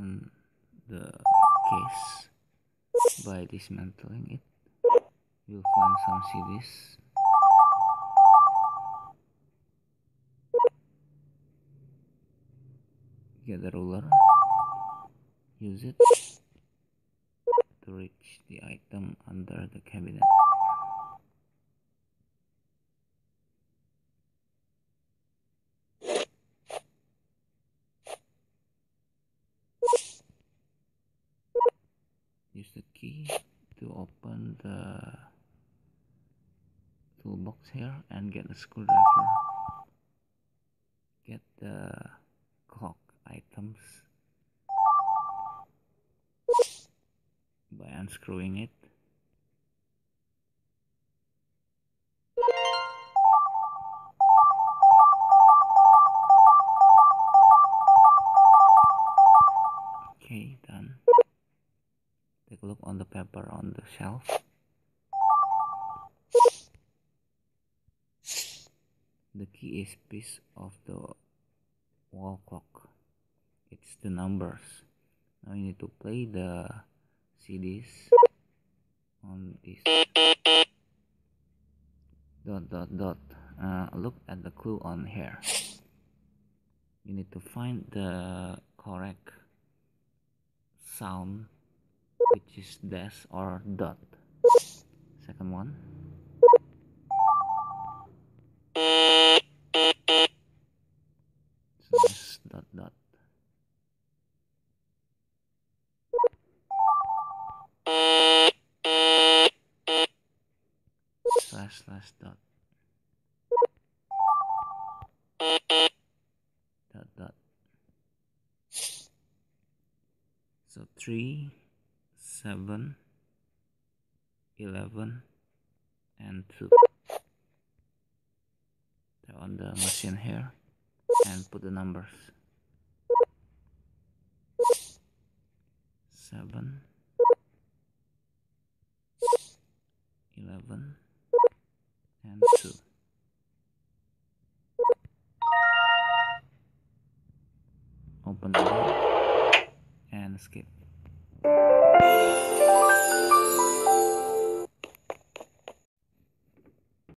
open the case by dismantling it. You'll find some CDs get the ruler. Use it to reach the item under the cabinet use the key to open the toolbox here and get the screwdriver. Get the clock items by unscrewing it. Okay look on the paper on the shelf. The key is piece of the wall clock. It's the numbers. Now you need to play the CDs on this. Dot dot dot. Uh, look at the clue on here. You need to find the correct sound which is dash or dot. Second one. Dot dot. Slash slash dot. Dot dot. So 3 7 11 and 2 They're on the machine here. And put the numbers. 7 11 and 2 open the door and skip Bye.